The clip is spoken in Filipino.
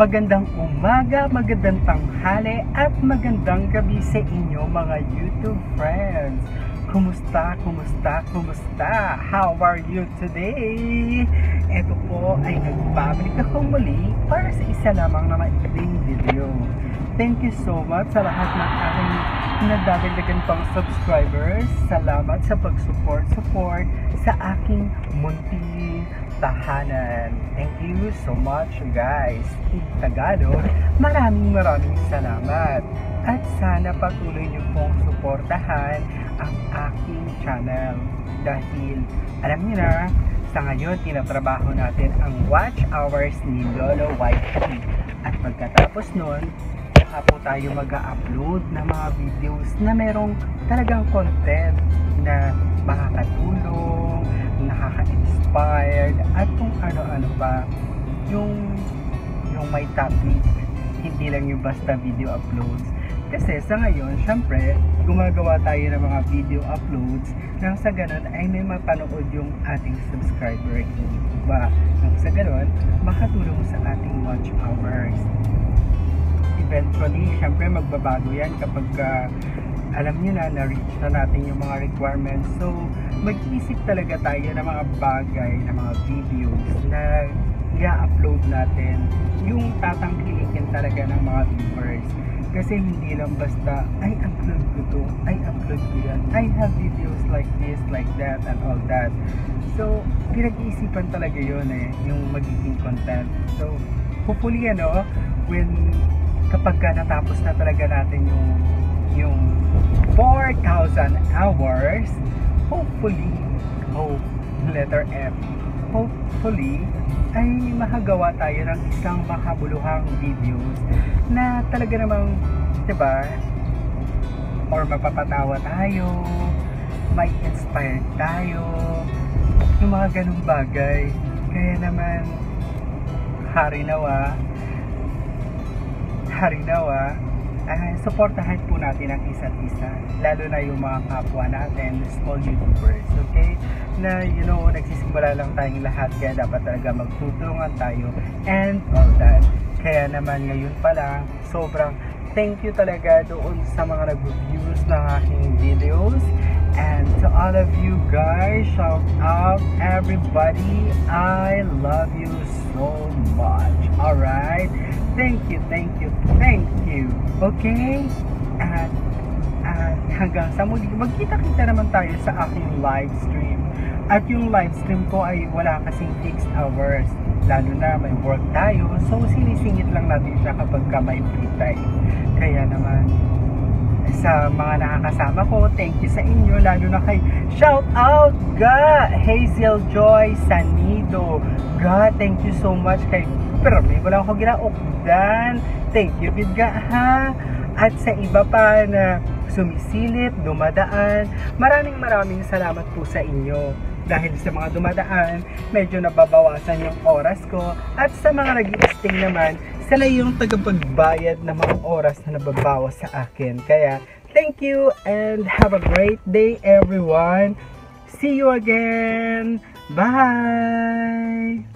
magandang umaga, magandang tanghali, at magandang gabi sa inyo mga YouTube friends. Kumusta, kumusta, kumusta? How are you today? Ito po ay nagbabalik ako muli para sa isa lamang na maikling video. Thank you so much sa lahat ng aking nadadagdagan pang subscribers. Salamat sa pag-support, support sa aking munting tahanan. Thank you so much guys. In Tagalog, maraming maraming salamat. At sana patuloy niyo pong suportahan ang aking channel. Dahil, alam niyo na, sa ngayon, tinatrabaho natin ang watch hours ni Lolo YT. At pagkatapos nun, saka po tayo mag-upload ng mga videos na merong talagang content na nakaka-inspired, at kung ano-ano pa. Yung, yung may topic, hindi lang yung basta video uploads. Kasi sa ngayon, syempre, gumagawa tayo ng mga video uploads nang sa ganun ay may mapanood yung ating subscriber iba. Nang sa ganun, makatulong sa ating watch. Eventually, syempre magbabago yan kapag uh, alam nyo na, na-reach na natin yung mga requirements. So, mag-isip talaga tayo ng mga bagay, ng mga videos na i-upload natin yung tatangkilikin talaga ng mga viewers. Kasi hindi lang basta, ay upload ko to, ay upload ko yan, I have videos like this, like that, and all that. So, pinag-iisipan talaga yun eh, yung magiging content. So, hopefully ano, when kapag ka natapos na talaga natin yung yung 4,000 hours, hopefully, hope, letter F, hopefully, ay makagawa tayo ng isang makabuluhang videos na talaga namang, di ba, or mapapatawa tayo, may inspire tayo, yung mga ganung bagay. Kaya naman, hari nawa, hari nawa, uh, supportahan po natin ang isa't isa lalo na yung mga kapwa natin small youtubers okay? Na you know nagsisimula lang tayong lahat kaya dapat talaga magtutulungan tayo and all that. Kaya naman ngayon pa lang sobrang thank you talaga doon sa mga nag-views ng aking videos. And to all of you guys shout out everybody I love you so much. Alright thank you thank you thank you. Okay? At at hanggang sa muli magkita-kita naman tayo sa aking live stream. At yung live stream ko ay wala kasing fixed hours. Lalo na may work tayo. So sinisingit lang natin siya kapag ka may free time. Kaya naman sa mga nakakasama ko. Thank you sa inyo, lalo na kay shout out ga Hazel Joy Sanido. Ga, thank you so much kay pero may wala ako ginaokdan. Thank you, Bidga, ha? At sa iba pa na sumisilip, dumadaan, maraming maraming salamat po sa inyo. Dahil sa mga dumadaan, medyo nababawasan yung oras ko. At sa mga nag naman, sila yung tagapagbayad ng mga oras na nababawas sa akin. Kaya, thank you and have a great day everyone. See you again. Bye!